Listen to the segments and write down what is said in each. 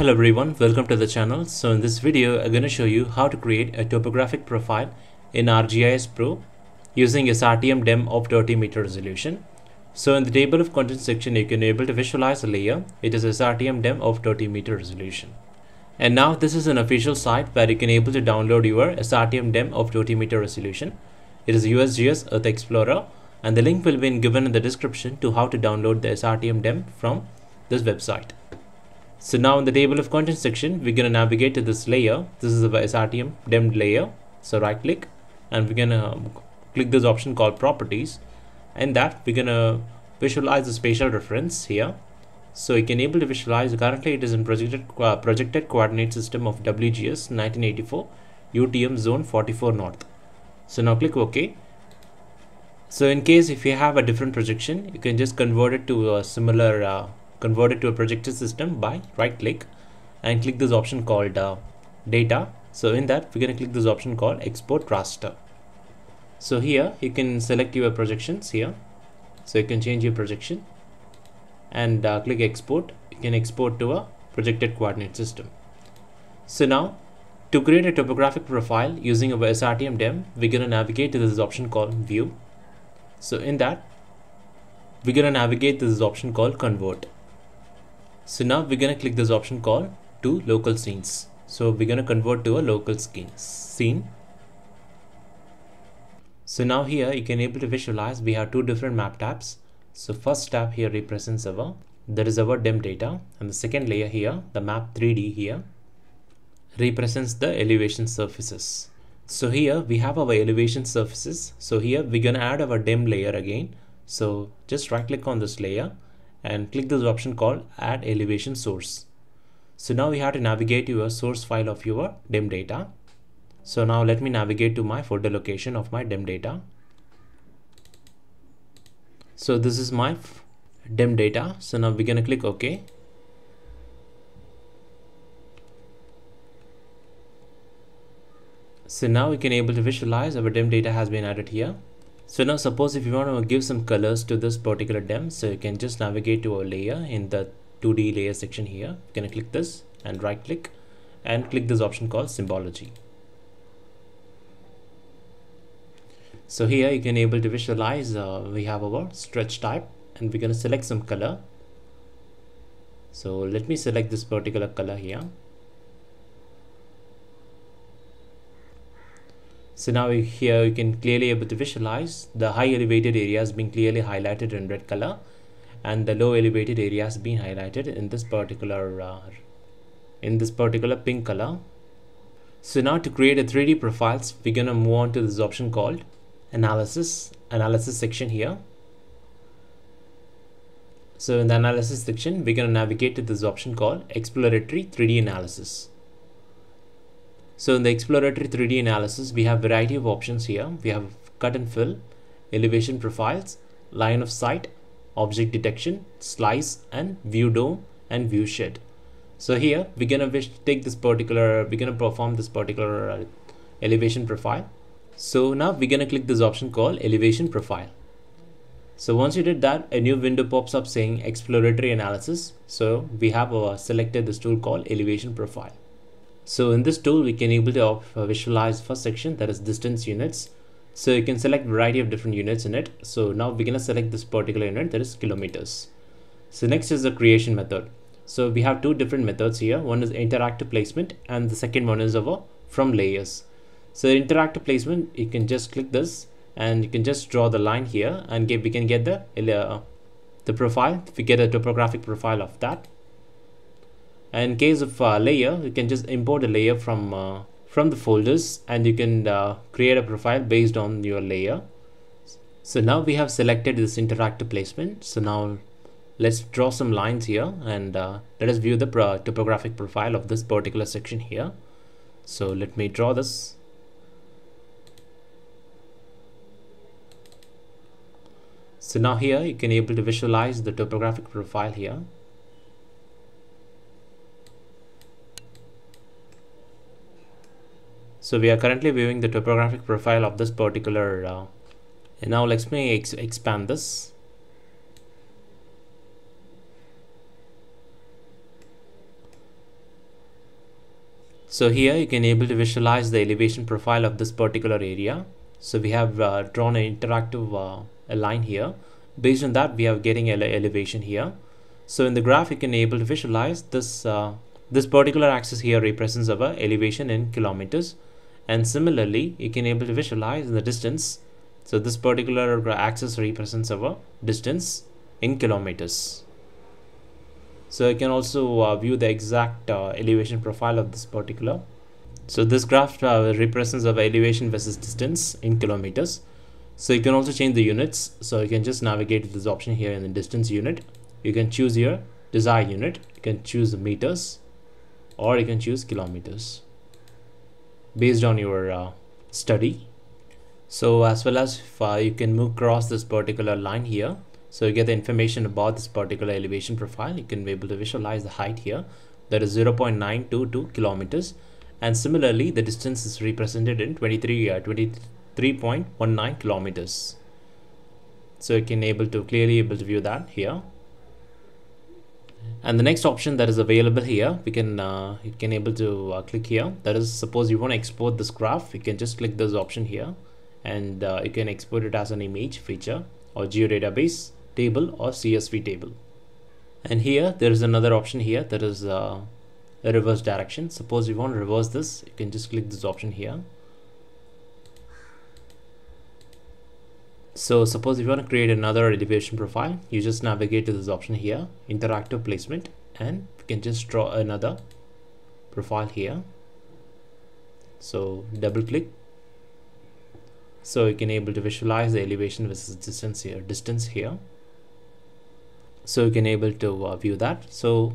hello everyone welcome to the channel. So in this video I'm going to show you how to create a topographic profile in ArcGIS Pro using SRTM DEM of 30 meter resolution. So in the table of contents section you can able to visualize a layer. It is SRTM DEM of 30 meter resolution. And now this is an official site where you can able to download your SRTM DEM of 30 meter resolution. It is USGS Earth Explorer and the link will be given in the description to how to download the SRTM DEM from this website so now in the table of contents section, we're gonna navigate to this layer. This is the SRTM DEM layer. So right click and we're gonna click this option called properties. And that we're gonna visualize the spatial reference here. So you can able to visualize currently it is in projected uh, projected coordinate system of WGS 1984 UTM zone 44 north. So now click OK. So in case if you have a different projection, you can just convert it to a similar uh, convert it to a projected system by right click and click this option called uh, data. So in that we're going to click this option called export raster. So here you can select your projections here. So you can change your projection and uh, click export. You can export to a projected coordinate system. So now to create a topographic profile using our SRTM DEM we're going to navigate to this option called view. So in that we're going to navigate to this option called convert so now we're going to click this option called to local scenes. So we're going to convert to a local scene. So now here you can able to visualize we have two different map tabs. So first tab here represents our there is our DEM data and the second layer here the map 3D here represents the elevation surfaces. So here we have our elevation surfaces. So here we're going to add our DEM layer again. So just right click on this layer and click this option called add elevation source. So now we have to navigate to your source file of your DEM data. So now let me navigate to my folder location of my DEM data. So this is my DEM data. So now we're gonna click OK. So now we can able to visualize our DEM data has been added here. So now suppose if you want to give some colors to this particular DEM, so you can just navigate to a layer in the 2D layer section here. You can click this and right click and click this option called symbology. So here you can able to visualize uh, we have our stretch type and we're going to select some color. So let me select this particular color here. So now here you can clearly able to visualize the high elevated areas being clearly highlighted in red color and the low elevated areas being highlighted in this particular uh, in this particular pink color. So now to create a 3D profiles, we're gonna move on to this option called analysis, analysis section here. So in the analysis section, we're gonna navigate to this option called exploratory 3D analysis. So in the exploratory 3D analysis, we have variety of options here. We have cut and fill, elevation profiles, line of sight, object detection, slice and view dome and viewshed. So here we're gonna take this particular, we're gonna perform this particular uh, elevation profile. So now we're gonna click this option called elevation profile. So once you did that, a new window pops up saying exploratory analysis. So we have uh, selected this tool called elevation profile. So in this tool, we can able to uh, visualize first section that is distance units. So you can select variety of different units in it. So now we're gonna select this particular unit that is kilometers. So next is the creation method. So we have two different methods here. One is interactive placement and the second one is our from layers. So interactive placement, you can just click this and you can just draw the line here and get, we can get the uh, the profile. We get a topographic profile of that in case of uh, layer you can just import a layer from uh, from the folders and you can uh, create a profile based on your layer. So now we have selected this interactive placement. So now let's draw some lines here and uh, let us view the pro topographic profile of this particular section here. So let me draw this. So now here you can able to visualize the topographic profile here So we are currently viewing the topographic profile of this particular uh, and now let me ex expand this. So here you can able to visualize the elevation profile of this particular area. So we have uh, drawn an interactive uh, line here. Based on that, we are getting ele elevation here. So in the graph, you can able to visualize this uh, this particular axis here represents our elevation in kilometers. And similarly, you can able to visualize the distance. So this particular axis represents our distance in kilometers. So you can also uh, view the exact uh, elevation profile of this particular. So this graph uh, represents our elevation versus distance in kilometers. So you can also change the units. So you can just navigate this option here in the distance unit. You can choose your desired unit. You can choose meters or you can choose kilometers based on your uh, study. So as well as uh, you can move across this particular line here so you get the information about this particular elevation profile. You can be able to visualize the height here. That is 0.922 kilometers. And similarly, the distance is represented in 23, uh, 23.19 kilometers. So you can able to clearly able to view that here. And the next option that is available here, we can uh, you can able to uh, click here. That is, suppose you want to export this graph, you can just click this option here, and uh, you can export it as an image feature or geodatabase table or CSV table. And here there is another option here that is uh, a reverse direction. Suppose you want to reverse this, you can just click this option here. So suppose if you want to create another elevation profile, you just navigate to this option here, interactive placement, and you can just draw another profile here. So double click. So you can able to visualize the elevation versus distance here, distance here. So you can able to uh, view that. So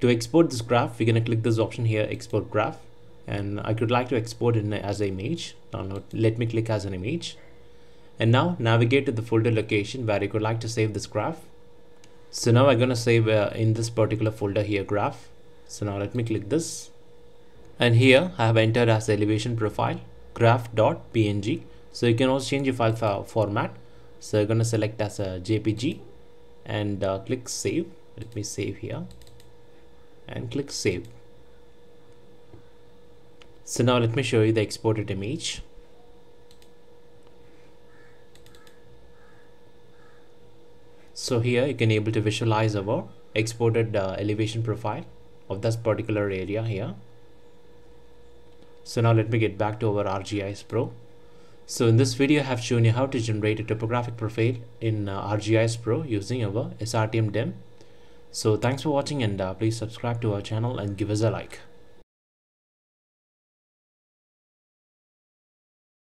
to export this graph we're going to click this option here export graph. And I could like to export it as an image. Now let me click as an image and now navigate to the folder location where you could like to save this graph. So now I'm going to save uh, in this particular folder here graph. So now let me click this. And here I have entered as elevation profile graph.png so you can also change your file format. So you're going to select as a JPG and uh, click save. Let me save here and click save. So now let me show you the exported image so here you can able to visualize our exported uh, elevation profile of this particular area here so now let me get back to our ArcGIS Pro so in this video, I have shown you how to generate a topographic profile in uh, ArcGIS Pro using our SRTM DEM. So thanks for watching and uh, please subscribe to our channel and give us a like.